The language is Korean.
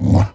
Mm-hmm.